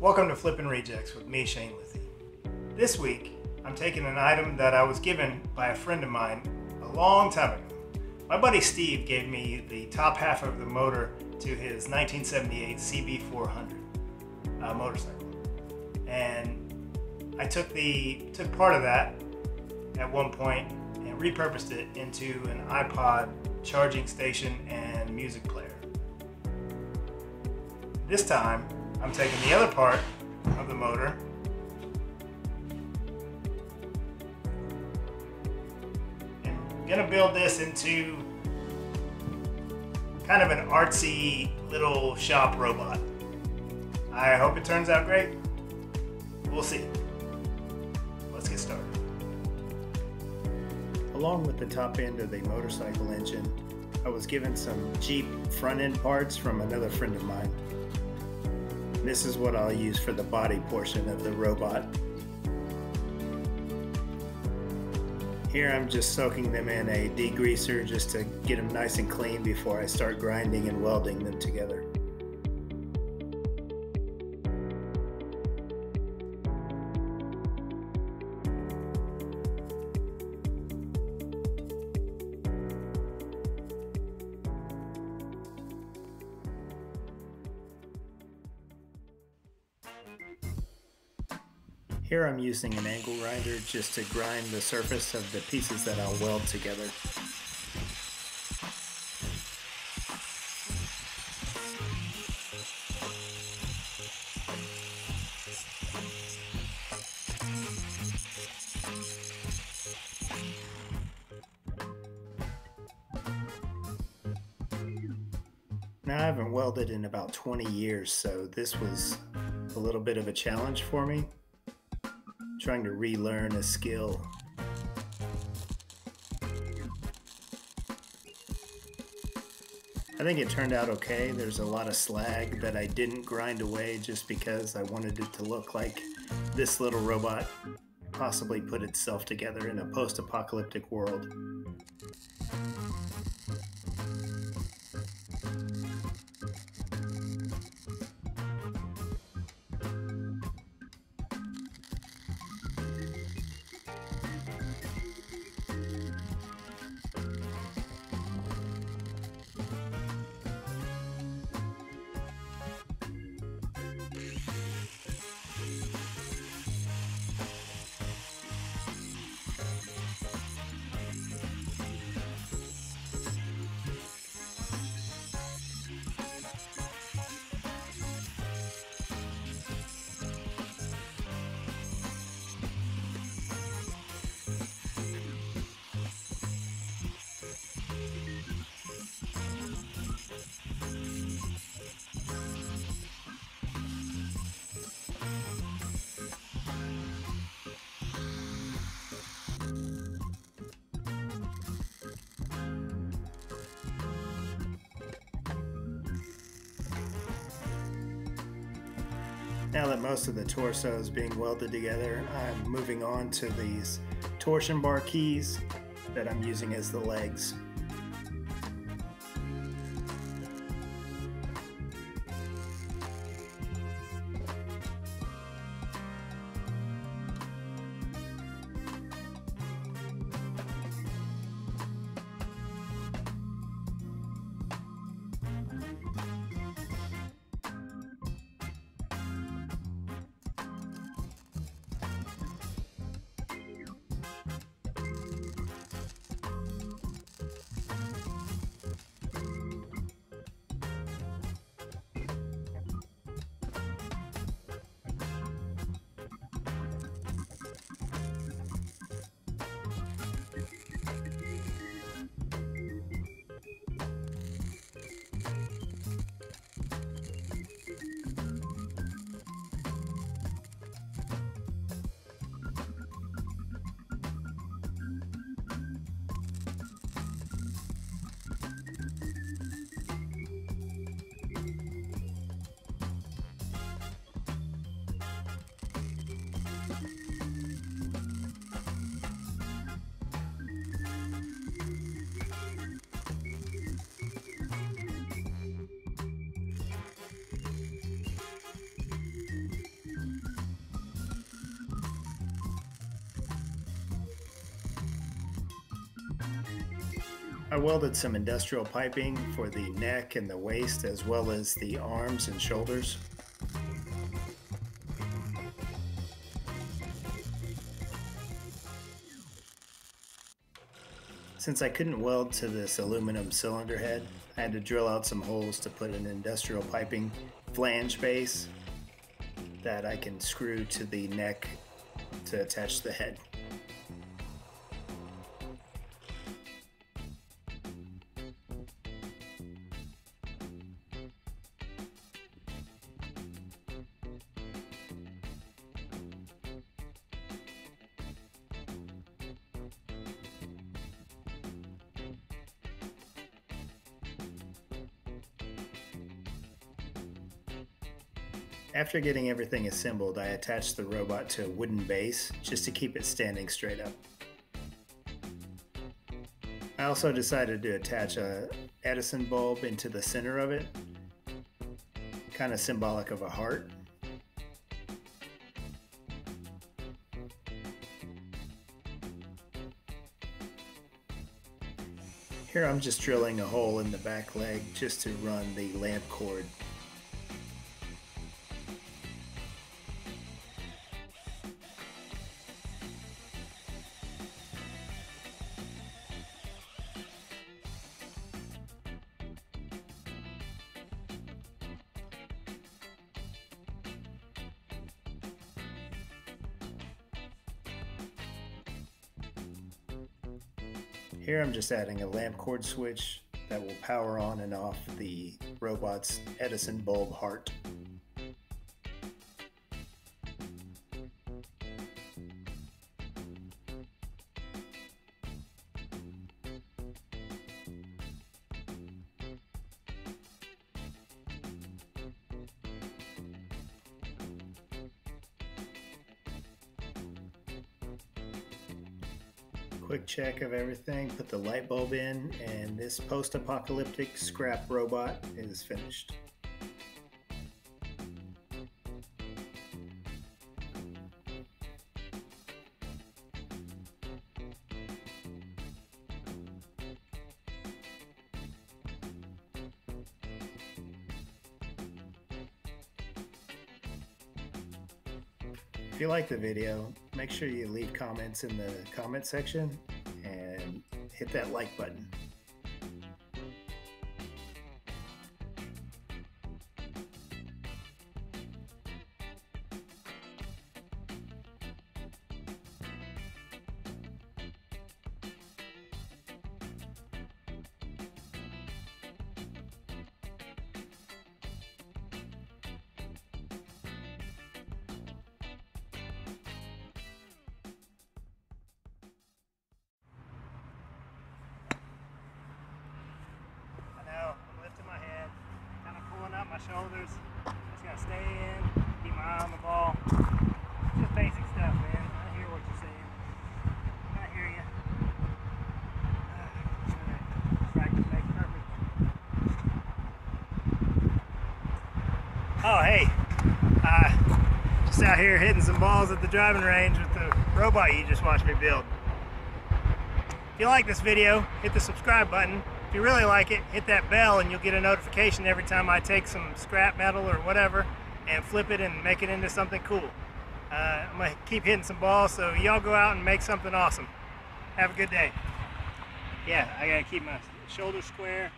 Welcome to Flippin' Rejects with me, Shane Lithy. This week, I'm taking an item that I was given by a friend of mine a long time ago. My buddy Steve gave me the top half of the motor to his 1978 CB400 uh, motorcycle, and I took the took part of that at one point and repurposed it into an iPod charging station and music player. This time, I'm taking the other part of the motor and gonna build this into kind of an artsy little shop robot. I hope it turns out great. We'll see. Let's get started. Along with the top end of the motorcycle engine, I was given some Jeep front end parts from another friend of mine. This is what I'll use for the body portion of the robot. Here I'm just soaking them in a degreaser just to get them nice and clean before I start grinding and welding them together. Here I'm using an angle grinder just to grind the surface of the pieces that I'll weld together. Now I haven't welded in about 20 years, so this was a little bit of a challenge for me trying to relearn a skill. I think it turned out okay. There's a lot of slag that I didn't grind away just because I wanted it to look like this little robot possibly put itself together in a post-apocalyptic world. Now that most of the torso is being welded together, I'm moving on to these torsion bar keys that I'm using as the legs. I welded some industrial piping for the neck and the waist as well as the arms and shoulders. Since I couldn't weld to this aluminum cylinder head, I had to drill out some holes to put an industrial piping flange base that I can screw to the neck to attach the head. After getting everything assembled, I attached the robot to a wooden base just to keep it standing straight up. I also decided to attach a Edison bulb into the center of it, kind of symbolic of a heart. Here I'm just drilling a hole in the back leg just to run the lamp cord Here I'm just adding a lamp cord switch that will power on and off the robot's Edison bulb heart. Quick check of everything, put the light bulb in, and this post-apocalyptic scrap robot is finished. If you like the video, make sure you leave comments in the comment section and hit that like button. Shoulders. Just gotta stay in, keep my eye on the ball. Just basic stuff, man. I hear what you're saying. I hear you. Perfect. Oh, hey. Uh, just out here hitting some balls at the driving range with the robot you just watched me build. If you like this video, hit the subscribe button if you really like it, hit that bell and you'll get a notification every time I take some scrap metal or whatever and flip it and make it into something cool. Uh, I'm going to keep hitting some balls, so y'all go out and make something awesome. Have a good day. Yeah, I got to keep my shoulders square.